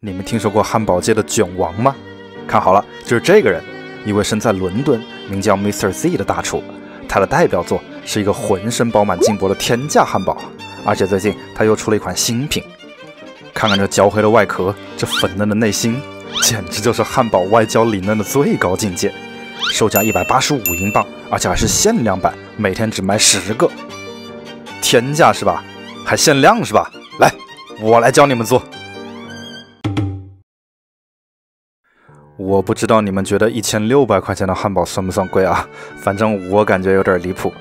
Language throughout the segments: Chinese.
你们听说过汉堡界的卷王吗？看好了，就是这个人，一位身在伦敦、名叫 Mr. Z 的大厨。他的代表作是一个浑身饱满金箔的天价汉堡，而且最近他又出了一款新品。看看这焦黑的外壳，这粉嫩的内心，简直就是汉堡外焦里嫩的最高境界。售价一百八十五英镑，而且还是限量版，每天只卖十个。天价是吧？还限量是吧？来，我来教你们做。我不知道你们觉得一千六百块钱的汉堡算不算贵啊？反正我感觉有点离谱。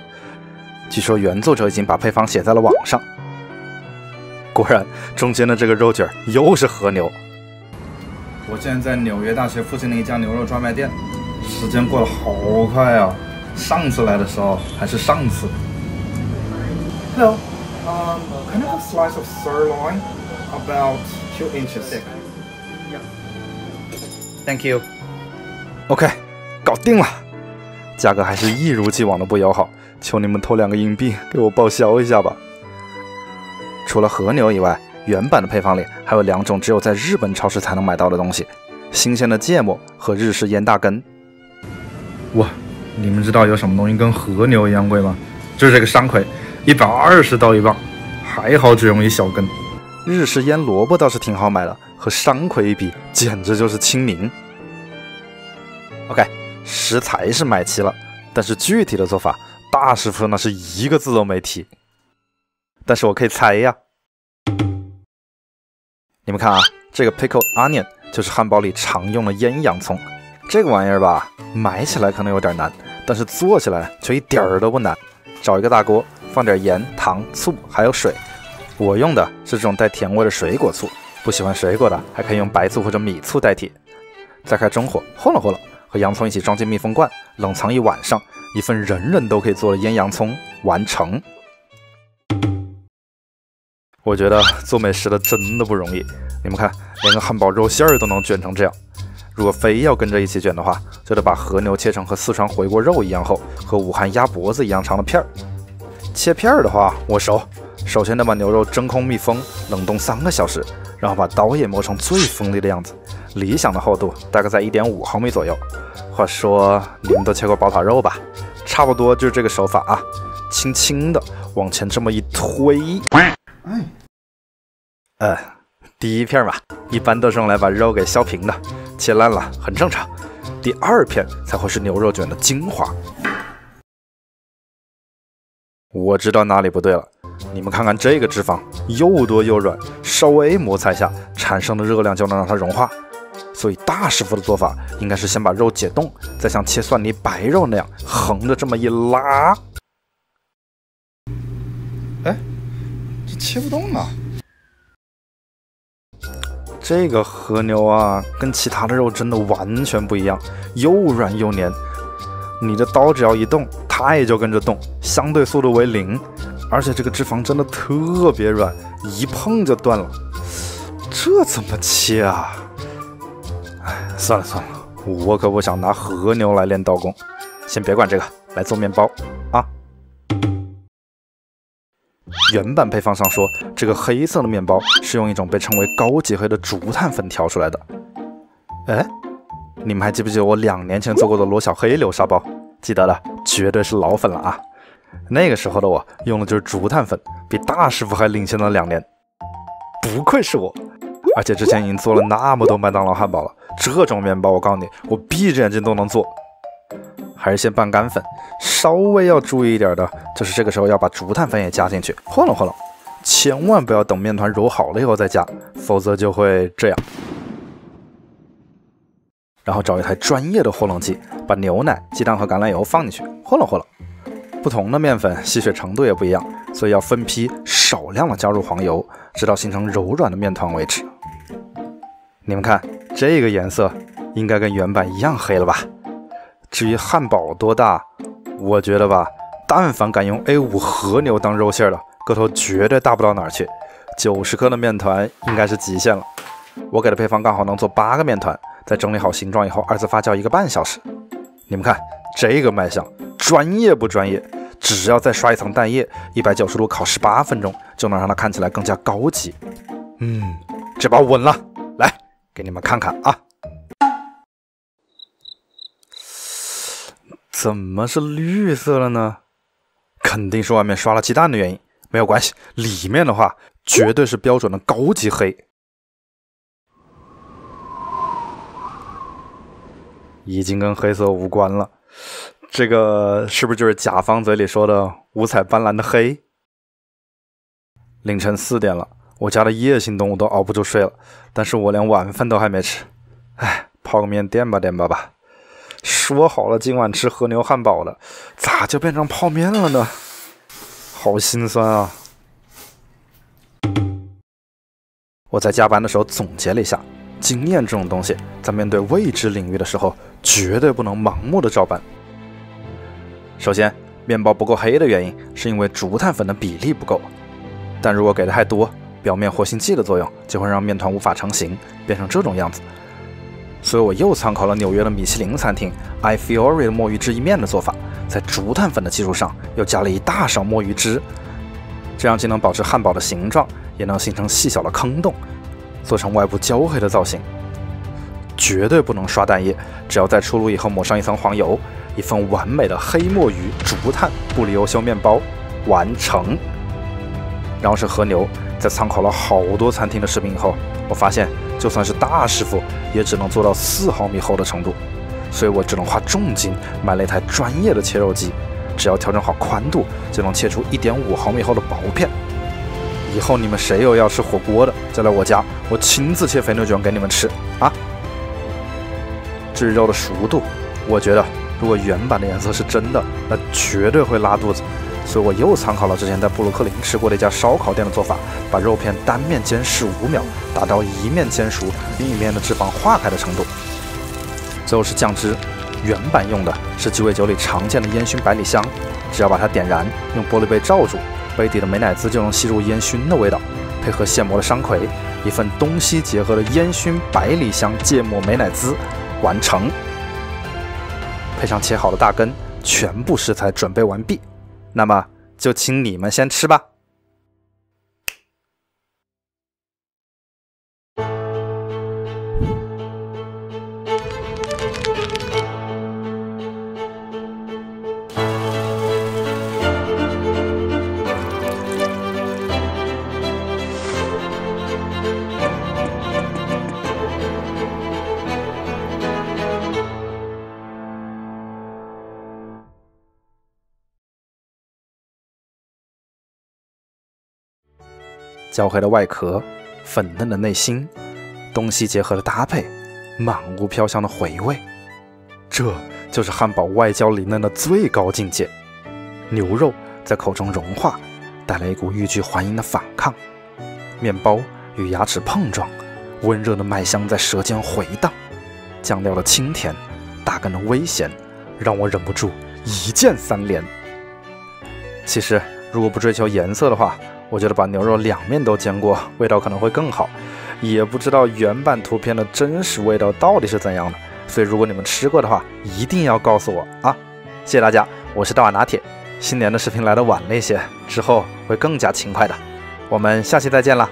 据说原作者已经把配方写在了网上。果然，中间的这个肉卷又是和牛。我现在在纽约大学附近的一家牛肉专卖店，时间过得好快啊！上次来的时候还是上次。Hello, um, can I have a slice of sirloin, about two inches thick? Thank you. OK，搞定了。价格还是一如既往的不友好，求你们投两个硬币给我报销一下吧。除了和牛以外，原版的配方里还有两种只有在日本超市才能买到的东西：新鲜的芥末和日式腌大根。哇，你们知道有什么东西跟和牛一样贵吗？就是这个山葵，一百二十刀一磅，还好只用一小根。日式腌萝卜倒是挺好买的。和山葵一比，简直就是亲民。OK，食材是买齐了，但是具体的做法，大师傅那是一个字都没提。但是我可以猜呀。你们看啊，这个 pickled onion 就是汉堡里常用的腌洋葱。这个玩意儿吧，买起来可能有点难，但是做起来却一点儿都不难。找一个大锅，放点盐、糖、醋，还有水。我用的是这种带甜味的水果醋。不喜欢水果的，还可以用白醋或者米醋代替。再开中火，和了和了，和洋葱一起装进密封罐，冷藏一晚上，一份人人都可以做的腌洋葱完成。我觉得做美食的真的不容易。你们看，连个汉堡肉馅儿都能卷成这样。如果非要跟着一起卷的话，就得把和牛切成和四川回锅肉一样厚，和武汉鸭脖子一样长的片儿。切片儿的话，我熟。首先得把牛肉真空密封，冷冻三个小时，然后把刀也磨成最锋利的样子。理想的厚度大概在一点五毫米左右。话说，你们都切过宝塔肉吧？差不多就是这个手法啊，轻轻的往前这么一推。哎，呃，第一片嘛，一般都是用来把肉给削平的，切烂了很正常。第二片才会是牛肉卷的精华。我知道哪里不对了。你们看看这个脂肪又多又软，稍微摩擦一下，产生的热量就能让它融化。所以大师傅的做法应该是先把肉解冻，再像切蒜泥白肉那样横着这么一拉。哎，这切不动啊！这个和牛啊，跟其他的肉真的完全不一样，又软又黏。你的刀只要一动，它也就跟着动，相对速度为零。而且这个脂肪真的特别软，一碰就断了。这怎么切啊？哎，算了算了，我可不想拿和牛来练刀工。先别管这个，来做面包啊。原版配方上说，这个黑色的面包是用一种被称为高级黑的竹炭粉调出来的。哎，你们还记不记得我两年前做过的罗小黑流沙包？记得的，绝对是老粉了啊。那个时候的我用的就是竹炭粉，比大师傅还领先了两年。不愧是我，而且之前已经做了那么多麦当劳汉堡了，这种面包我告诉你，我闭着眼睛都能做。还是先拌干粉，稍微要注意一点的，就是这个时候要把竹炭粉也加进去，和弄和弄，千万不要等面团揉好了以后再加，否则就会这样。然后找一台专业的和弄机，把牛奶、鸡蛋和橄榄油放进去，和弄和弄。不同的面粉吸水程度也不一样，所以要分批少量的加入黄油，直到形成柔软的面团为止。你们看这个颜色，应该跟原版一样黑了吧？至于汉堡多大，我觉得吧，但凡敢用 A5 和牛当肉馅的，个头绝对大不到哪儿去。九十克的面团应该是极限了。我给的配方刚好能做八个面团，在整理好形状以后，二次发酵一个半小时。你们看这个卖相，专业不专业？只要再刷一层蛋液，一百九十度烤十八分钟，就能让它看起来更加高级。嗯，这把稳了，来给你们看看啊。怎么是绿色了呢？肯定是外面刷了鸡蛋的原因。没有关系，里面的话绝对是标准的高级黑。已经跟黑色无关了，这个是不是就是甲方嘴里说的五彩斑斓的黑？凌晨四点了，我家的夜行动物都熬不住睡了，但是我连晚饭都还没吃。哎，泡个面垫吧垫吧吧。说好了今晚吃和牛汉堡的，咋就变成泡面了呢？好心酸啊！我在加班的时候总结了一下，经验这种东西，在面对未知领域的时候，绝对不能盲目的照搬。首先，面包不够黑的原因是因为竹炭粉的比例不够，但如果给的太多，表面活性剂的作用就会让面团无法成型，变成这种样子。所以我又参考了纽约的米其林餐厅 I Fiore 的墨鱼汁意面的做法。在竹炭粉的基础上，又加了一大勺墨鱼汁，这样既能保持汉堡的形状，也能形成细小的坑洞，做成外部焦黑的造型。绝对不能刷蛋液，只要在出炉以后抹上一层黄油，一份完美的黑墨鱼竹炭布里欧修面包完成。然后是和牛，在参考了好多餐厅的视频以后，我发现就算是大师傅，也只能做到四毫米厚的程度。所以我只能花重金买了一台专业的切肉机，只要调整好宽度，就能切出一点五毫米厚的薄片。以后你们谁有要吃火锅的，就来我家，我亲自切肥牛卷给你们吃啊！至于肉的熟度，我觉得如果原版的颜色是真的，那绝对会拉肚子。所以我又参考了之前在布鲁克林吃过的一家烧烤店的做法，把肉片单面煎十五秒，达到一面煎熟，另一面的脂肪化开的程度。最后是酱汁，原版用的是鸡尾酒里常见的烟熏百里香，只要把它点燃，用玻璃杯罩住，杯底的美乃滋就能吸入烟熏的味道，配合现磨的山葵，一份东西结合的烟熏百里香芥末美乃滋完成。配上切好的大根，全部食材准备完毕，那么就请你们先吃吧。焦黑的外壳，粉嫩的内心，东西结合的搭配，满屋飘香的回味，这就是汉堡外焦里嫩的最高境界。牛肉在口中融化，带来一股欲拒还迎的反抗；面包与牙齿碰撞，温热的麦香在舌尖回荡；酱料的清甜，大根的微咸，让我忍不住一键三连。其实，如果不追求颜色的话，我觉得把牛肉两面都煎过，味道可能会更好。也不知道原版图片的真实味道到底是怎样的，所以如果你们吃过的话，一定要告诉我啊！谢谢大家，我是大碗拿铁。新年的视频来的晚了一些，之后会更加勤快的。我们下期再见了。